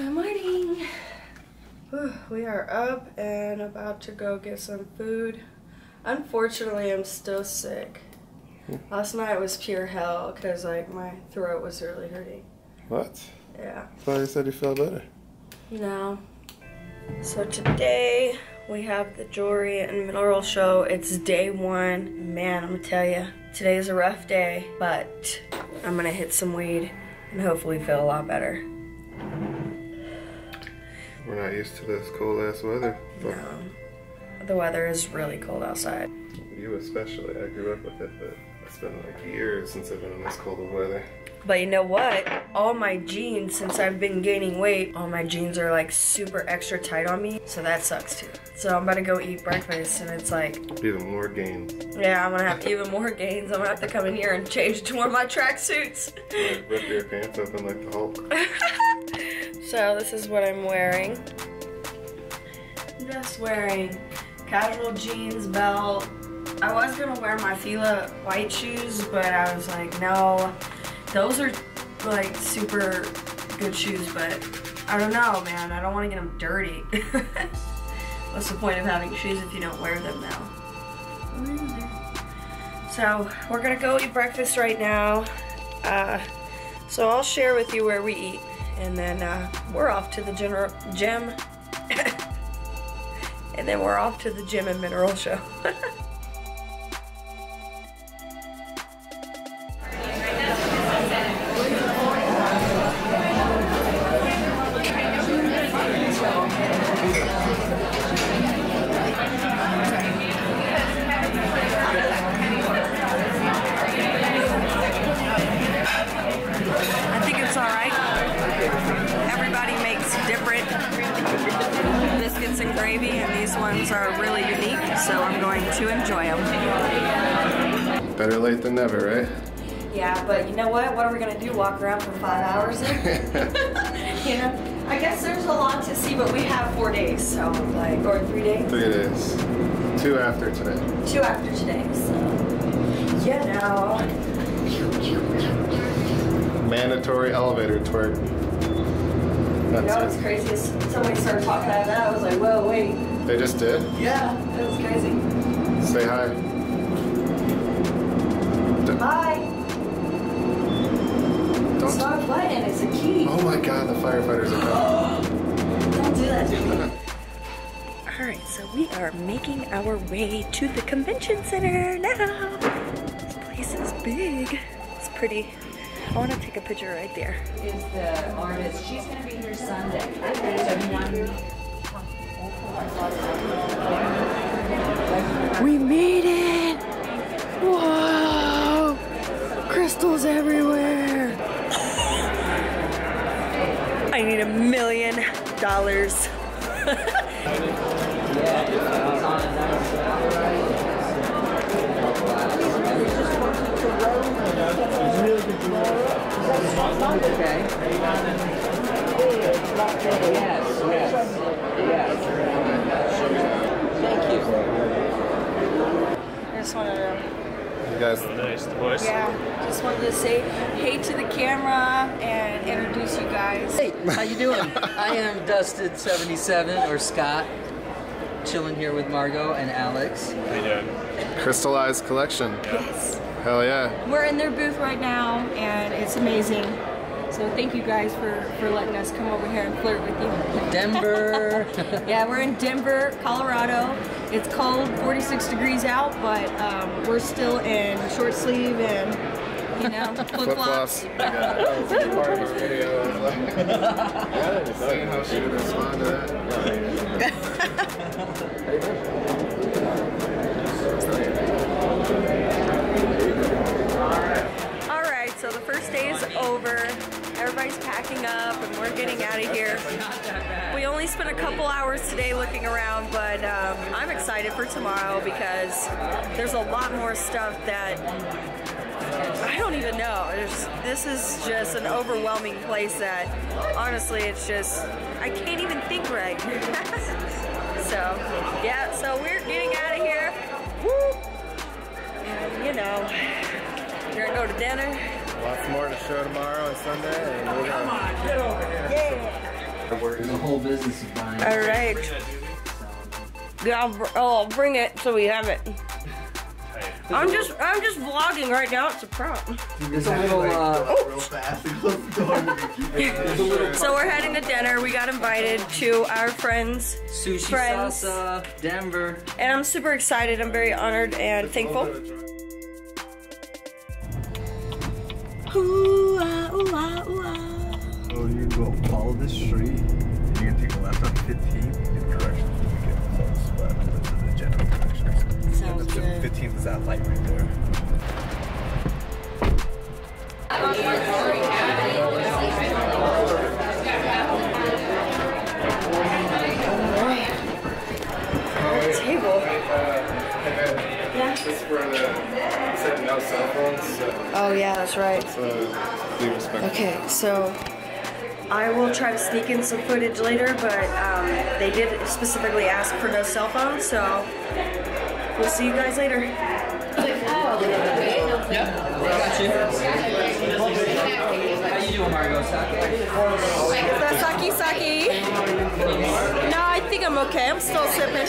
Good morning. Whew, We are up and about to go get some food. Unfortunately, I'm still sick. Hmm. Last night was pure hell because like my throat was really hurting. What? Yeah. I thought you said you felt better. No. So today we have the jewelry and mineral show. It's day one. Man, I'm gonna tell you, today is a rough day, but I'm gonna hit some weed and hopefully feel a lot better. We're not used to this cold ass weather. Um, the weather is really cold outside. you especially. I grew up with it, but it's been like years since I've been in this cold of weather. But you know what? All my jeans, since I've been gaining weight, all my jeans are like super extra tight on me. So that sucks too. So I'm about to go eat breakfast and it's like, Even more gains. yeah, I'm gonna have even more gains. I'm gonna have to come in here and change to one of my tracksuits. Like, rip your pants open like the Hulk. so this is what I'm wearing. I'm just wearing casual jeans, belt. I was gonna wear my Fila white shoes, but I was like, no, those are like super good shoes, but I don't know, man. I don't want to get them dirty. What's the point of having shoes if you don't wear them now? So we're gonna go eat breakfast right now. Uh, so I'll share with you where we eat, and then uh, we're off to the general gym, and then we're off to the gym and mineral show. to enjoy them. Better late than never, right? Yeah, but you know what? What are we gonna do? Walk around for five hours? you know, I guess there's a lot to see, but we have four days, so like, or three days, Three days. Two after today. two after today, so you know. Mandatory elevator twerk. You know what's crazy is somebody started talking out of that. I was like, whoa, wait. They just did? Yeah, it was crazy. Say hi. D- Hi. It's Don't. not a button, it's a key. Oh my god, the firefighters are coming. Don't do that to me. Alright, so we are making our way to the convention center now. This place is big. It's pretty. I want to take a picture right there. is the artist. She's going to be here Sunday. Dollars. Okay. Yes, yes, yes. Thank you. I just wanted to, You guys, yeah, just wanted to say hey to the camera and introduce you guys. Hey, how you doing? I am Dusted77 or Scott, chilling here with Margo and Alex. crystallized collection. Yes. Hell yeah. We're in their booth right now, and it's amazing. So thank you guys for, for letting us come over here and flirt with you. Denver. Yeah, we're in Denver, Colorado. It's cold, 46 degrees out, but um, we're still in short sleeve and, you know, flip flops. Flip flops. Part of this video like, seeing how she would respond to All we're getting out of here. We only spent a couple hours today looking around, but um, I'm excited for tomorrow because there's a lot more stuff that I don't even know. There's, this is just an overwhelming place that honestly, it's just, I can't even think right. so, yeah, so we're getting out of here. Woo! And, you know, we're gonna go to dinner. Lots more to show tomorrow and Sunday, and we're gonna Yeah. There's a whole business of buying. All right. Yeah, I'll, br- oh, I'll bring it so we have it. I'm just, I'm just vlogging right now. It's a prop. There's a little, uh, real fast and close the door. there's a little So we're heading to dinner. We got invited to our friends, sushi Friends. salsa, Denver. and I'm super excited. I'm very honored and thankful. This street, and you can take a left on 15th in corrections. You get close, but this is the general directions. Sounds and good. the 15th is that light right there. Table. This is for the said no cell phones, so, Oh yeah, that's right. so be respectful. Okay, so I will try to sneak in some footage later, but um, they did specifically ask for no cell phones, so we'll see you guys later. How you doing, Margo? Is that sake sake? No, I think I'm okay. I'm still sipping.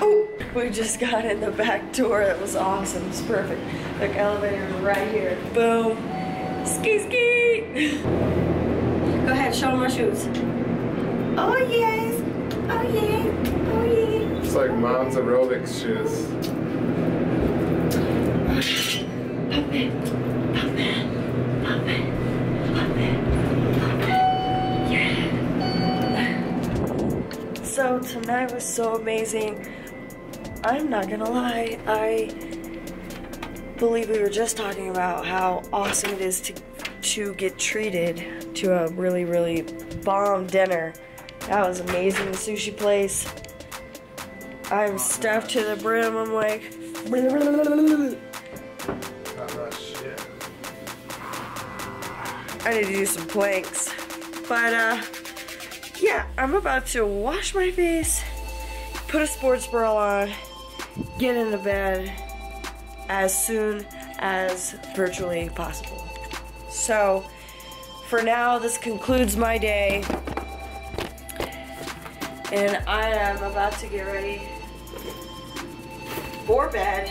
Oh, we just got in the back door. That was awesome. It's perfect. Look, elevator right here. Boom. Ski ski. Go ahead, show them my shoes. Oh yes. Oh yeah. Oh yeah. It's like mom's aerobics shoes. Pump Tonight was so amazing. I'm not gonna lie, I believe we were just talking about how awesome it is to to get treated to a really, really bomb dinner. That was amazing. The sushi place. I'm stuffed to the brim. I'm like. I need to do some planks. But uh yeah, I'm about to wash my face, put a sports bra on, get into bed as soon as virtually possible. So for now this concludes my day. And I am about to get ready for bed.